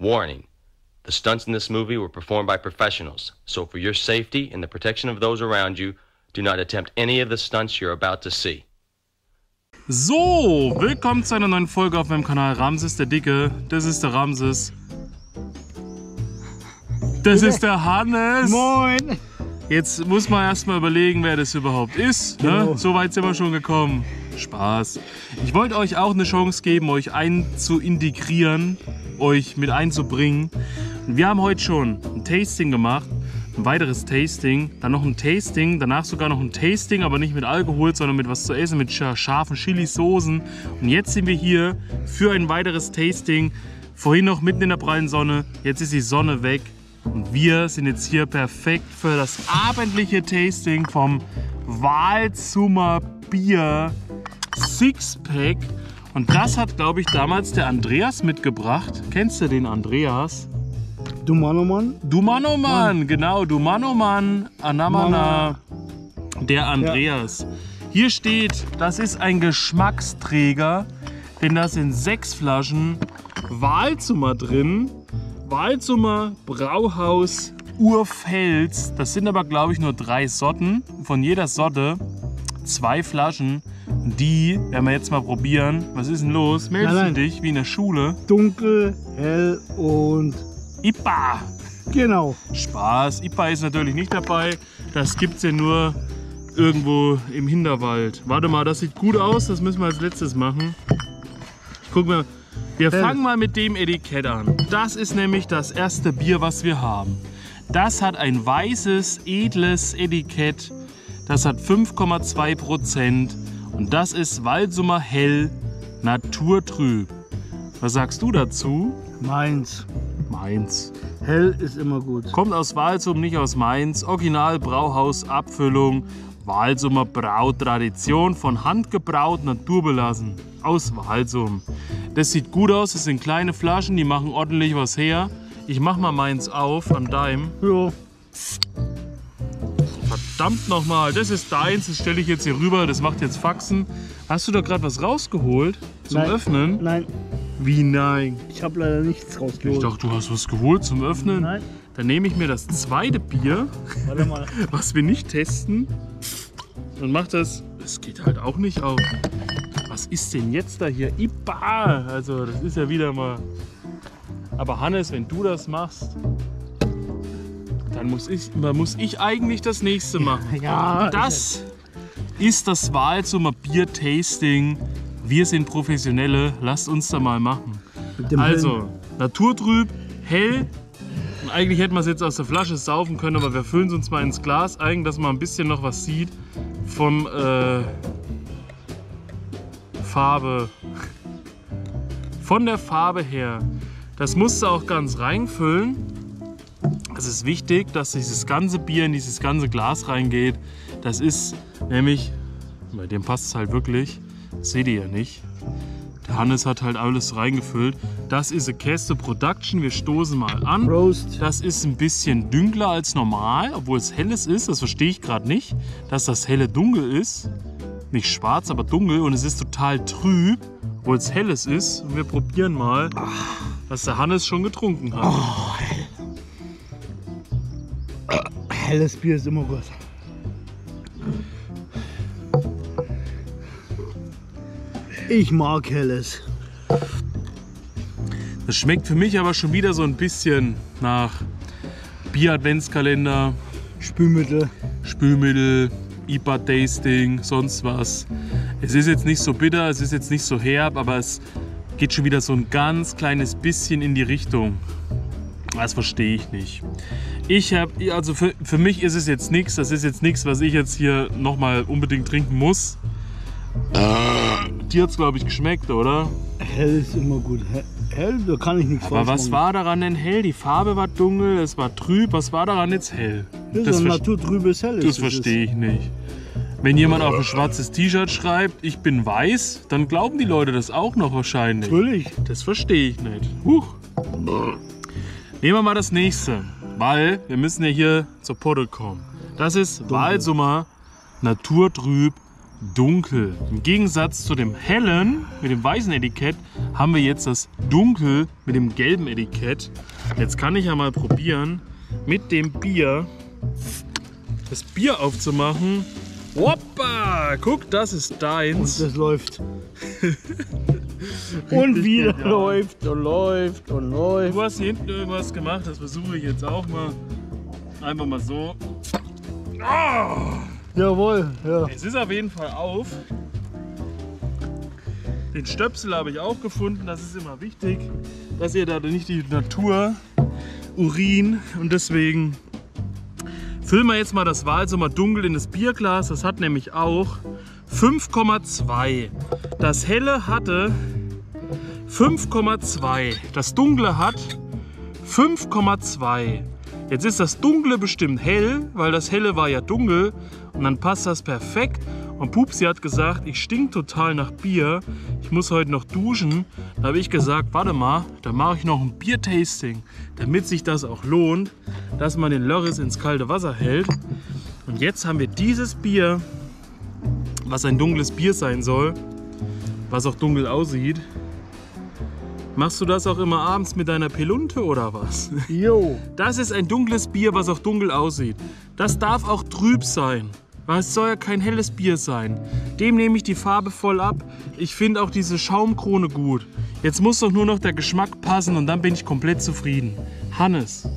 Warning the stunts in this movie were performed by professionals, so for your safety and the protection of those around you, do not attempt any of the stunts you're about to see. So, willkommen zu einer neuen Folge auf meinem Kanal Ramses der Dicke. Das ist der Ramses. Das ist der Hannes. Moin! Jetzt muss man erstmal überlegen, wer das überhaupt ist. Ne? Genau. So weit sind wir schon gekommen. Spaß. Ich wollte euch auch eine Chance geben, euch einzuintegrieren, euch mit einzubringen. Wir haben heute schon ein Tasting gemacht, ein weiteres Tasting, dann noch ein Tasting, danach sogar noch ein Tasting, aber nicht mit Alkohol, sondern mit was zu essen, mit scha- scharfen Chili-Soßen. Und jetzt sind wir hier für ein weiteres Tasting. Vorhin noch mitten in der prallen Sonne, jetzt ist die Sonne weg. Und wir sind jetzt hier perfekt für das abendliche Tasting vom Walzummer Bier Sixpack. Und das hat, glaube ich, damals der Andreas mitgebracht. Kennst du den Andreas? Du Manomann? Du Manoman, genau, du Manoman, Anamana, der Andreas. Hier steht, das ist ein Geschmacksträger, denn da sind sechs Flaschen Walzummer drin. Walzummer Brauhaus Urpfälz. Das sind aber, glaube ich, nur drei Sorten. Von jeder Sorte zwei Flaschen. Die werden wir jetzt mal probieren. Was ist denn los? Meldest Nein, du dich wie in der Schule? Dunkel, hell und IPA! genau. Spaß. IPA ist natürlich nicht dabei. Das gibt's ja nur irgendwo im Hinterwald. Warte mal, das sieht gut aus. Das müssen wir als letztes machen. Ich guck mal. Wir Hell. fangen mal mit dem Etikett an. Das ist nämlich das erste Bier, was wir haben. Das hat ein weißes, edles Etikett. Das hat 5,2 Prozent. Und das ist Waldsummer Hell Naturtrüb. Was sagst du dazu? Mainz. Meins. Hell ist immer gut. Kommt aus Walsum, nicht aus Mainz. Original Brauhaus Abfüllung. Walsumer Brautradition von Hand gebraut, naturbelassen. Aus Walsum. Das sieht gut aus. Das sind kleine Flaschen, die machen ordentlich was her. Ich mach mal meins auf an deinem. Ja. Verdammt nochmal, das ist deins. Das stelle ich jetzt hier rüber. Das macht jetzt Faxen. Hast du da gerade was rausgeholt zum Nein. Öffnen? Nein, Wie nein? ich habe leider nichts Ich rausgeholt. dachte, du hast was geholt zum Öffnen. Nein. Dann nehme ich mir das zweite Bier. Was wir nicht testen und macht das. Es geht halt auch nicht auf. Was ist denn jetzt da hier? IPA! Also, das ist ja wieder mal. Aber Hannes, wenn du das machst, dann muss ich, dann muss ich eigentlich das nächste machen. Ja, Das ist das Walsumer Bier-Tasting. Wir sind Professionelle. Lasst uns da mal machen. Also, naturtrüb, hell. Und eigentlich hätten wir es jetzt aus der Flasche saufen können, aber wir füllen es uns mal ins Glas ein, dass man ein bisschen noch was sieht vom äh, Farbe. Von der Farbe her. Das musst du auch ganz reinfüllen. Es ist wichtig, dass dieses ganze Bier in dieses ganze Glas reingeht. Das ist nämlich, bei dem passt es halt wirklich, das seht ihr ja nicht. Der Hannes hat halt alles reingefüllt. Das ist eine Käste Production. Wir stoßen mal an. Roast. Das ist ein bisschen dünkler als normal, obwohl es helles ist. Das verstehe ich gerade nicht, dass das helle dunkel ist. Nicht schwarz, aber dunkel. Und es ist total trüb, obwohl es helles ist. Und wir probieren mal, was der Hannes schon getrunken hat. Helles Bier ist immer gut. Ich mag helles. Das schmeckt für mich aber schon wieder so ein bisschen nach Bier-Adventskalender, Spülmittel. Spülmittel, IPA-Tasting, sonst was. Es ist jetzt nicht so bitter, es ist jetzt nicht so herb, aber es geht schon wieder so ein ganz kleines bisschen in die Richtung. Das verstehe ich nicht. Ich habe, also für, für mich ist es jetzt nichts, das ist jetzt nichts, was ich jetzt hier nochmal unbedingt trinken muss. Dir hat es, glaube ich, geschmeckt, oder? Hell ist immer gut. Hell, hell da kann ich nichts Aber was war daran denn hell? Die Farbe war dunkel, es war trüb. Was war daran jetzt hell? Das, Das ist ein ver- naturtrübes Helles. Das verstehe ich nicht. Wenn jemand auf ein schwarzes T-Shirt schreibt, ich bin weiß, dann glauben die Leute das auch noch wahrscheinlich. Natürlich. Das verstehe ich nicht. Huch. Nehmen wir mal das nächste, weil wir müssen ja hier zur Potte kommen. Das ist Walsummer Naturtrüb dunkel. Im Gegensatz zu dem hellen mit dem weißen Etikett haben wir jetzt das dunkel mit dem gelben Etikett. Jetzt kann ich ja mal probieren, mit dem Bier das Bier aufzumachen. Hoppa! Guck, das ist Und deins. das läuft. und wieder genial. läuft und läuft und läuft. Du hast hier hinten irgendwas gemacht, das versuche ich jetzt auch mal. Einfach mal so. Jawohl, ja. Es ist auf jeden Fall auf. Den Stöpsel habe ich auch gefunden. Das ist immer wichtig, dass ihr da nicht die Natur Urin und deswegen füllen wir jetzt mal das Walsummer dunkel in das Bierglas. Das hat nämlich auch 5,2. Das helle hatte 5,2. Das dunkle hat 5,2. Jetzt ist das dunkle bestimmt hell, weil das helle war ja dunkel und dann passt das perfekt. Und Pupsi hat gesagt, ich stink total nach Bier. Ich muss heute noch duschen. Da habe ich gesagt, warte mal, da mache ich noch ein Biertasting, damit sich das auch lohnt, dass man den Lörris ins kalte Wasser hält. Und jetzt haben wir dieses Bier, was ein dunkles Bier sein soll, was auch dunkel aussieht. Machst du das auch immer abends mit deiner Pelunte oder was? Jo. Das ist ein dunkles Bier, was auch dunkel aussieht. Das darf auch trüb sein. Weil es soll ja kein helles Bier sein. Dem nehme ich die Farbe voll ab. Ich finde auch diese Schaumkrone gut. Jetzt muss doch nur noch der Geschmack passen und dann bin ich komplett zufrieden. Hannes,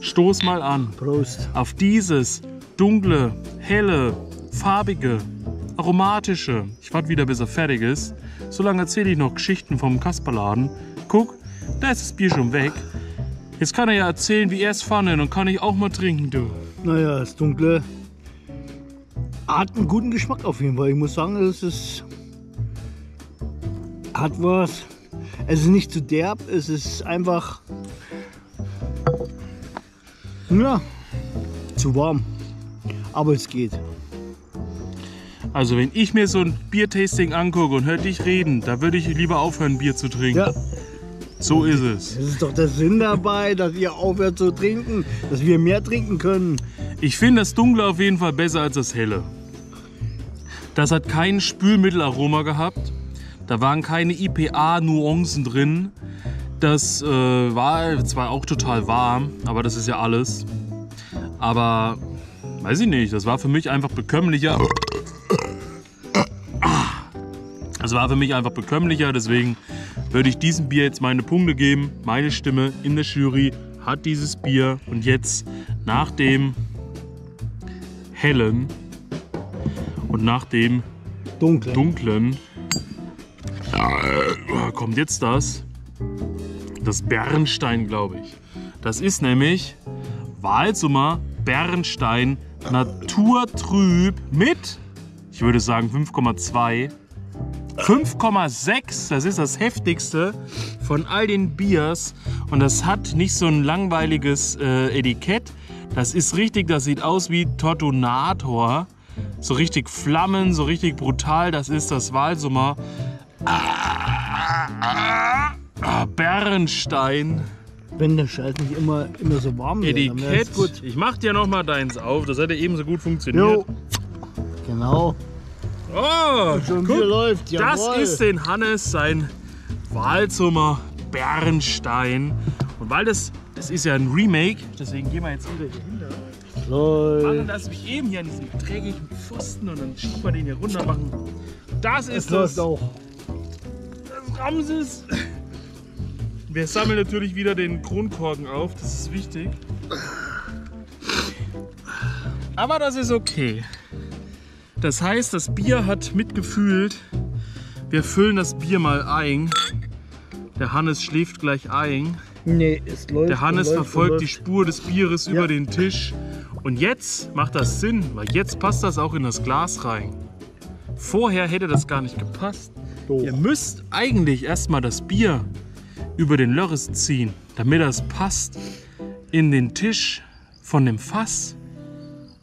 stoß mal an. Prost. Auf dieses dunkle, helle, farbige, aromatische. Ich warte wieder, bis er fertig ist. Solange erzähle ich noch Geschichten vom Kasperladen. Guck, da ist das Bier schon weg. Jetzt kann er ja erzählen, wie er es fand und kann ich auch mal trinken, du. Naja, das Dunkle hat einen guten Geschmack auf jeden Fall. Ich muss sagen, es ist. hat was. Es ist nicht zu derb, es ist einfach. Ja, zu warm. Aber es geht. Also wenn ich mir so ein Biertasting angucke und höre dich reden, da würde ich lieber aufhören, Bier zu trinken. Ja, So ist es. das ist doch der Sinn dabei, dass ihr aufhört zu trinken, dass wir mehr trinken können. Ich finde das Dunkle auf jeden Fall besser als das Helle. Das hat kein Spülmittelaroma gehabt. Da waren keine IPA-Nuancen drin. Das äh, war zwar auch total warm, aber das ist ja alles. Aber weiß ich nicht, das war für mich einfach bekömmlicher. Das war für mich einfach bekömmlicher, deswegen würde ich diesem Bier jetzt meine Punkte geben. Meine Stimme in der Jury hat dieses Bier und jetzt nach dem hellen und nach dem Dunkel. dunklen äh, kommt jetzt das. Das Bernstein, glaube ich. Das ist nämlich Walsummer Bernstein Naturtrüb mit, ich würde sagen 5,2. 5,6, das ist das heftigste von all den Biers. Und das hat nicht so ein langweiliges äh, Etikett. Das ist richtig, das sieht aus wie Tortonator. So richtig Flammen, so richtig brutal. Das ist das Walsummer. Ah, Bernstein. Wenn der Scheiß nicht immer, immer so warm wird, Etikett. gut. Ich mach dir noch mal deins auf. Das hätte ebenso gut funktioniert. Jo. Genau. Oh, Schon guck, läuft. Das ist den Hannes sein Walsummer Bernstein. Und weil das, das ist ja ein Remake, deswegen gehen wir jetzt wieder hier hinter. Machen läuft. das wie eben hier an diesem dreckigen Pfosten und dann schieben wir den hier runter machen. Das ist läuft das, auch. das Ramses. Wir sammeln natürlich wieder den Kronkorken auf, das ist wichtig. Aber das ist okay. Das heißt, das Bier hat mitgefühlt. Wir füllen das Bier mal ein. Der Hannes schläft gleich ein. Nee, es läuft. Der Hannes läuft verfolgt die. Spur des Bieres Ja. über den Tisch. Und jetzt macht das Sinn, weil jetzt passt das auch in das Glas rein. Vorher hätte das gar nicht gepasst. Doch. Ihr müsst eigentlich erstmal das Bier über den Lörres ziehen, damit das passt in den Tisch von dem Fass.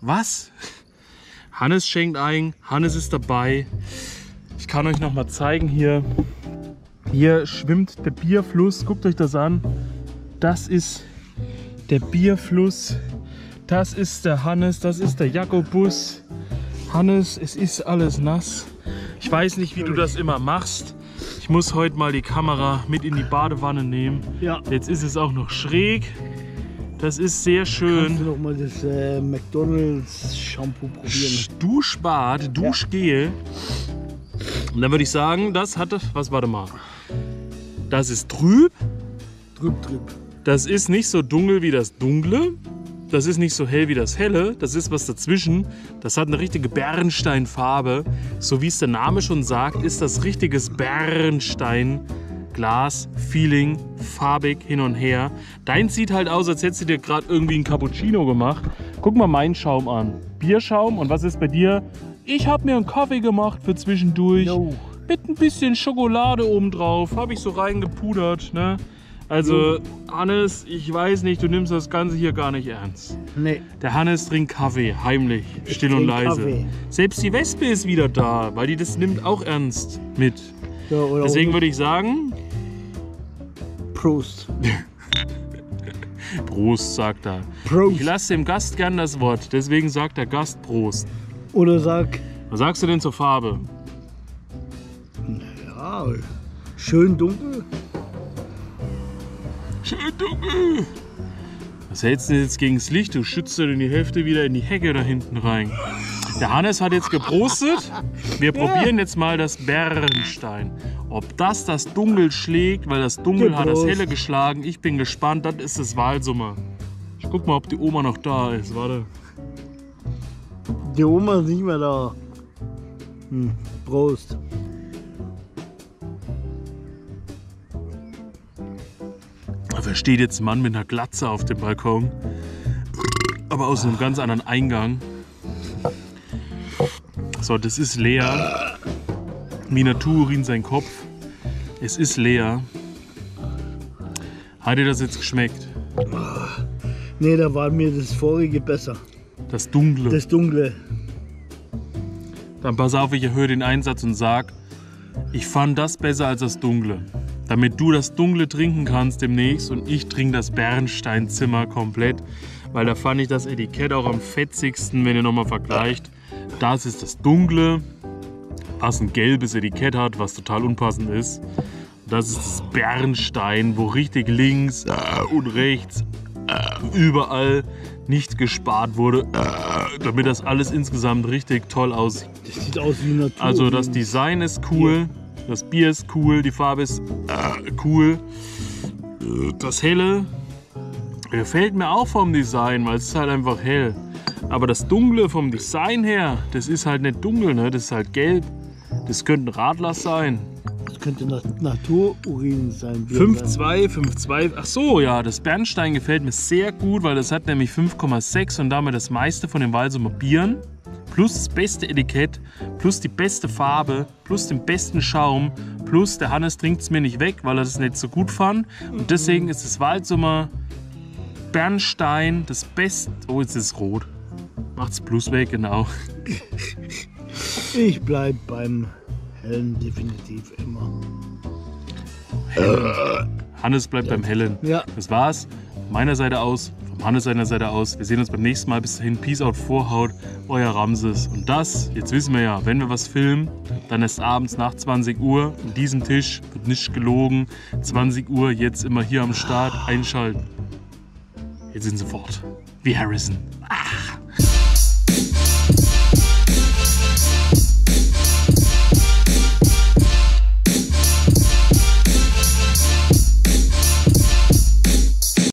Was? Hannes schenkt ein, Hannes ist dabei. Ich kann euch noch mal zeigen hier. Hier schwimmt der Bierfluss. Guckt euch das an. Das ist der Bierfluss. Das ist der Hannes, das ist der Jakobus. Hannes, es ist alles nass. Ich weiß nicht, wie du das immer machst. Ich muss heute mal die Kamera mit in die Badewanne nehmen. Ja. Jetzt ist es auch noch schräg. Das ist sehr Kannst du schön. noch mal das äh, McDonalds Shampoo probieren? Duschbad, Duschgel. Und dann würde ich sagen, das hatte, was warte mal. Das ist trüb. Drüb, drüb. Das ist nicht so dunkel wie das Dunkle. Das ist nicht so hell wie das Helle. Das ist was dazwischen. Das hat eine richtige Bernsteinfarbe. So wie es der Name schon sagt, ist das richtiges Bernstein. Glas, Feeling, farbig hin und her. Dein sieht halt aus, als hättest du dir gerade irgendwie einen Cappuccino gemacht. Guck mal meinen Schaum an. Bierschaum. Und was ist bei dir? Ich habe mir einen Kaffee gemacht für zwischendurch. Jo. Mit ein bisschen Schokolade obendrauf. Habe ich so reingepudert. Ne? Also, Hannes, ich weiß nicht, du nimmst das Ganze hier gar nicht ernst. Nee. Der Hannes trinkt Kaffee, heimlich, Ich still und leise. Kaffee. Selbst die Wespe ist wieder da, weil die das nimmt auch ernst mit. Ja, oder Deswegen würde ich sagen, Prost. Prost, sagt er. Prost. Ich lasse dem Gast gern das Wort, deswegen sagt der Gast Prost. Oder sag, Was sagst du denn zur Farbe? ja, schön dunkel. Schön dunkel. Was hältst du denn jetzt gegen das Licht? Du schützt dir die Hälfte wieder in die Hecke da hinten rein. Der Hannes hat jetzt geprostet. Wir probieren jetzt mal das Bernstein. Ob das das Dunkel schlägt, weil das Dunkel hat das. Helle geschlagen. Ich bin gespannt. Das ist das Wahlsummer. Ich guck mal, ob die Oma noch da ist. Warte. Die Oma ist nicht mehr da. Hm. Prost. Da steht jetzt ein Mann mit einer Glatze auf dem Balkon. Aber aus einem ganz anderen Eingang. So, das ist leer. Wie Naturin sein Kopf. Es ist leer. Hat dir das jetzt geschmeckt? Nee, da war mir das vorige besser. Das Dunkle. Das Dunkle. Dann pass auf, ich erhöhe den Einsatz und sag, ich fand das besser als das Dunkle. Damit du das Dunkle trinken kannst demnächst und ich trinke das Bernsteinzimmer komplett. Weil da fand ich das Etikett auch am fetzigsten, wenn ihr nochmal vergleicht. Das ist das Dunkle, was ein gelbes Etikett hat, was total unpassend ist. Das ist das Bernstein, wo richtig links äh, und rechts äh, überall nicht gespart wurde, äh, damit das alles insgesamt richtig toll aussieht. Das sieht aus wie Natur. Also das Design ist cool, das Bier ist cool, die Farbe ist cool. Das Helle gefällt mir auch vom Design, weil es ist halt einfach hell. Aber das Dunkle vom Design her, das ist halt nicht dunkel, ne? das ist halt gelb. Das könnte ein Radler sein. Das könnte Na Natururin sein. Bier 5,2, 5,2. Ach so, ja, das Bernstein gefällt mir sehr gut, weil das hat nämlich 5,6 und damit das meiste von den Walsumer Bieren. Plus das beste Etikett, plus die beste Farbe, plus den besten Schaum, plus der Hannes trinkt es mir nicht weg, weil er das nicht so gut fand. Und deswegen ist das Walsumer Bernstein das beste. Oh, jetzt ist es rot. Macht's Plus weg, genau. Ich bleib beim Hellen definitiv immer. Hannes bleibt beim Hellen. Ja. Das war's. Von meiner Seite aus, von Hannes seiner Seite aus. Wir sehen uns beim nächsten Mal. Bis dahin, Peace out, Vorhaut, euer Ramses. Und das, jetzt wissen wir ja, wenn wir was filmen, dann erst abends nach 20 Uhr. An diesem Tisch wird nicht gelogen. 20 Uhr, jetzt immer hier am Start einschalten. Jetzt sind sie fort. Wie Harrison. Ah.